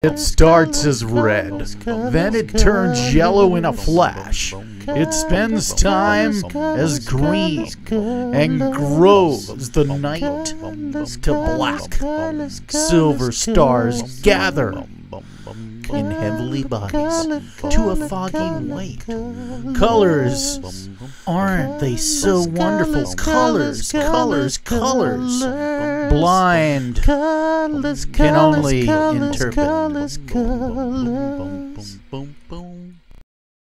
It starts as red, then it turns yellow in a flash. It spends time as green and grows the night to black. Silver stars gather in heavenly bodies to a foggy white. Colors, aren't they so wonderful? Colors, colors, colors. Blind can only interpret.